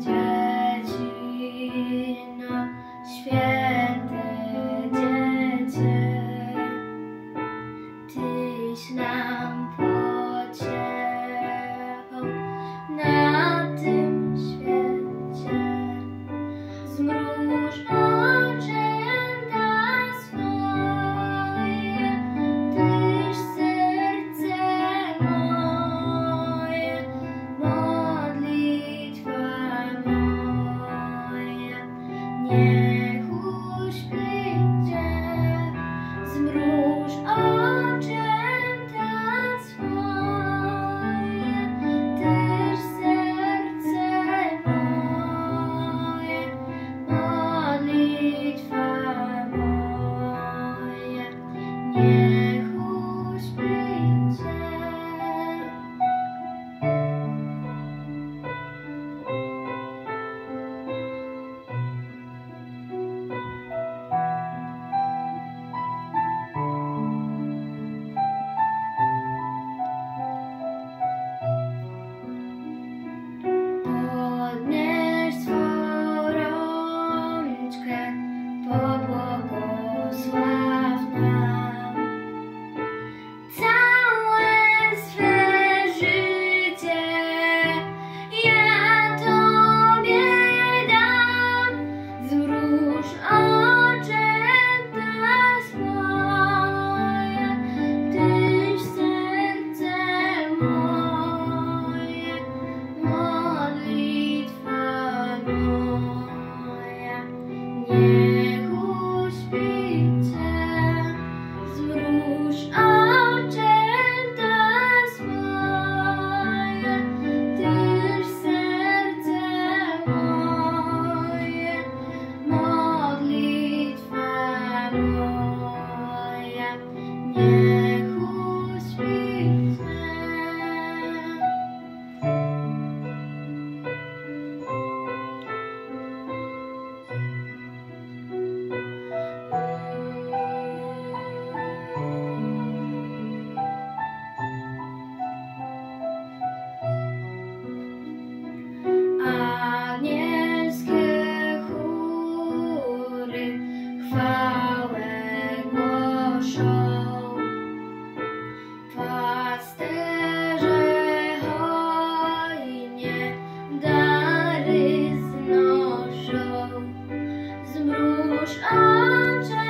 Dzień. Thank you. Już